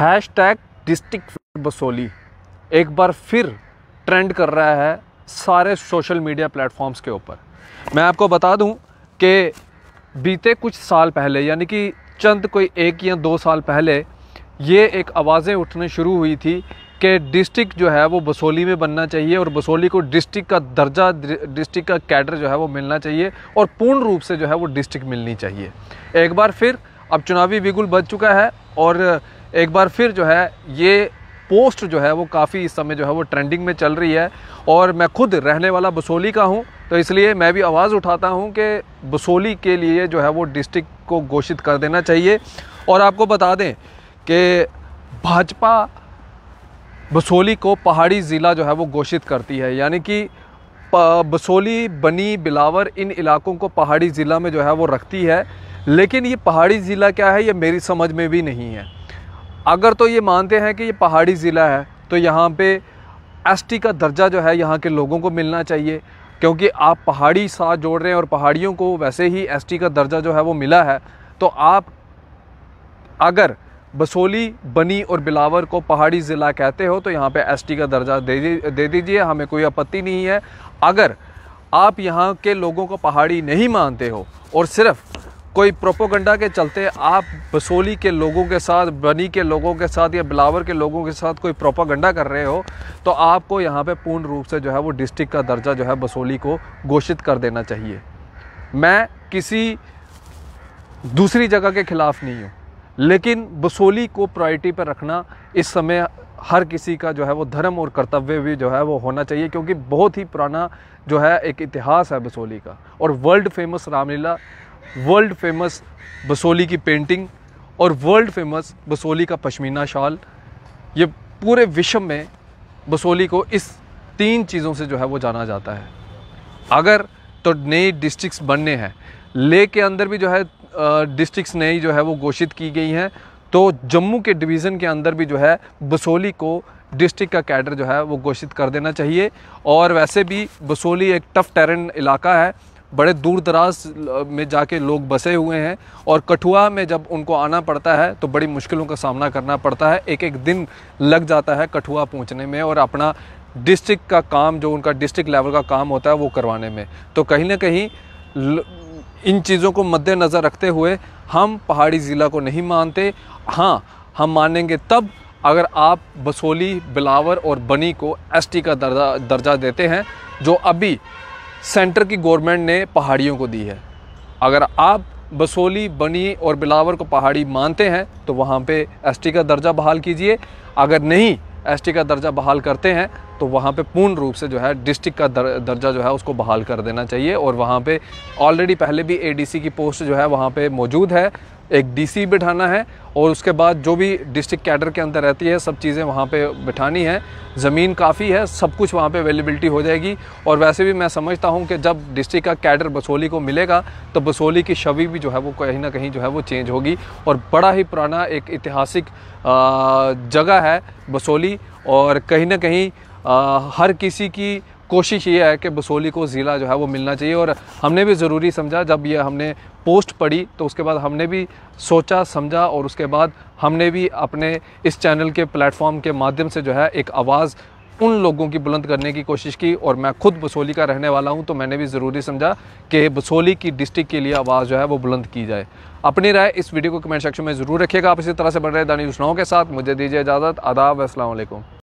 Hash tag district Basoli एक बार फिर trend कर रहा है सारे सोशल मीडिया प्लेटफॉर्म्स के ऊपर। मैं आपको बता दूँ कि बीते कुछ साल पहले, यानी कि चंद कोई एक या दो साल पहले, ये एक आवाज़ें उठने शुरू हुई थी कि डिस्ट्रिक्ट जो है वो बसोली में बनना चाहिए और बसोली को डिस्ट्रिक्ट का दर्जा डिस्ट्रिक्ट का कैडर जो है वो मिलना चाहिए और पूर्ण रूप से जो है वो डिस्ट्रिक्ट मिलनी चाहिए। एक बार फिर अब चुनावी बिगुल बच चुका है और एक बार फिर जो है, ये पोस्ट जो है, वो काफ़ी इस समय जो है, वो ट्रेंडिंग में चल रही है। और मैं खुद रहने वाला बसोली का हूँ तो इसलिए मैं भी आवाज़ उठाता हूँ कि बसोली के लिए जो है, वो डिस्ट्रिक्ट को घोषित कर देना चाहिए। और आपको बता दें कि भाजपा बसोली को पहाड़ी ज़िला जो है, वो घोषित करती है। यानी कि बसोली, बनी, बिलावर, इन इलाकों को पहाड़ी ज़िला में जो है, वो रखती है। लेकिन ये पहाड़ी ज़िला क्या है, ये मेरी समझ में भी नहीं है। अगर तो ये मानते हैं कि ये पहाड़ी ज़िला है तो यहाँ पे एसटी का दर्जा जो है यहाँ के लोगों को मिलना चाहिए, क्योंकि आप पहाड़ी साथ जोड़ रहे हैं और पहाड़ियों को वैसे ही एसटी का दर्जा जो है वो मिला है तो आप अगर बसोली, बनी और बिलावर को पहाड़ी ज़िला कहते हो तो यहाँ पे एसटी का दर्जा दे दीजिए, हमें कोई आपत्ति नहीं है। अगर आप यहाँ के लोगों को पहाड़ी नहीं मानते हो, और सिर्फ़ कोई प्रोपोगंडा के चलते आप बसोली के लोगों के साथ, बनी के लोगों के साथ या बिलावर के लोगों के साथ कोई प्रोपोगंडा कर रहे हो तो आपको यहाँ पे पूर्ण रूप से जो है वो डिस्ट्रिक्ट का दर्जा जो है बसोली को घोषित कर देना चाहिए। मैं किसी दूसरी जगह के ख़िलाफ़ नहीं हूँ, लेकिन बसोली को प्रायोरिटी पर रखना इस समय हर किसी का जो है वो धर्म और कर्तव्य भी जो है वो होना चाहिए, क्योंकि बहुत ही पुराना जो है एक इतिहास है बसोली का। और world famous Ramlila world famous Basohli की पेंटिंग और वर्ल्ड फ़ेमस बसोली का पश्मीना शॉल ये पूरे विश्व में बसोली को इस तीन चीज़ों से जो है वो जाना जाता है। अगर तो नई डिस्ट्रिक्स बनने हैं ले के अंदर भी जो है डिस्ट्रिक्स नई जो है वो घोषित की गई हैं तो जम्मू के डिवीज़न के अंदर भी जो है बसोली को डिस्ट्रिक्ट का कैडर जो है वो घोषित कर देना चाहिए। और वैसे भी बसोली एक टफ टेरन इलाका है बड़े दूर दराज में जाके लोग बसे हुए हैं और कठुआ में जब उनको आना पड़ता है तो बड़ी मुश्किलों का सामना करना पड़ता है। एक एक दिन लग जाता है कठुआ पहुँचने में और अपना डिस्ट्रिक्ट का काम, जो उनका डिस्ट्रिक्ट लेवल का काम होता है, वो करवाने में। तो कहीं ना कहीं इन चीज़ों को मद्देनज़र रखते हुए हम पहाड़ी ज़िला को नहीं मानते। हाँ हम मानेंगे तब अगर आप बसोली, बिलावर और बनी को एसटी का दर्जा दर्जा देते हैं, जो अभी सेंटर की गवर्नमेंट ने पहाड़ियों को दी है। अगर आप बसोली बनी और बिलावर को पहाड़ी मानते हैं तो वहाँ पे एसटी का दर्जा बहाल कीजिए। अगर नहीं एसटी का दर्जा बहाल करते हैं तो वहाँ पे पूर्ण रूप से जो है डिस्ट्रिक्ट का दर, दर्जा जो है उसको बहाल कर देना चाहिए। और वहाँ पे ऑलरेडी पहले भी एडीसी की पोस्ट जो है वहाँ पे मौजूद है। एक डीसी बिठाना है और उसके बाद जो भी डिस्ट्रिक्ट कैडर के अंदर रहती है, सब चीज़ें वहाँ पे बिठानी है। ज़मीन काफ़ी है, सब कुछ वहाँ पे अवेलेबिलिटी हो जाएगी। और वैसे भी मैं समझता हूँ कि जब डिस्ट्रिक्ट का कैडर बसोली को मिलेगा तो बसोली की छवि भी जो है वो कहीं ना कहीं जो है वो चेंज होगी। और बड़ा ही पुराना एक ऐतिहासिक जगह है बसोली। और कहीं ना कहीं हर किसी की कोशिश ये है कि बसोली को ज़िला जो है वो मिलना चाहिए और हमने भी ज़रूरी समझा, जब ये हमने पोस्ट पढ़ी तो उसके बाद हमने भी सोचा, समझा और उसके बाद हमने भी अपने इस चैनल के प्लेटफॉर्म के माध्यम से जो है एक आवाज़ उन लोगों की बुलंद करने की कोशिश की और मैं खुद बसोली का रहने वाला हूँ तो मैंने भी ज़रूरी समझा कि बसोली की डिस्ट्रिक्ट के लिए आवाज़ जो है वो बुलंद की जाए। अपनी राय इस वीडियो को कमेंट सेक्शन में ज़रूर रखिएगा। आप इसी तरह से बढ़ रहे दानी सूचनाओं के साथ, मुझे दीजिए इजाज़त, आदाब असलकुम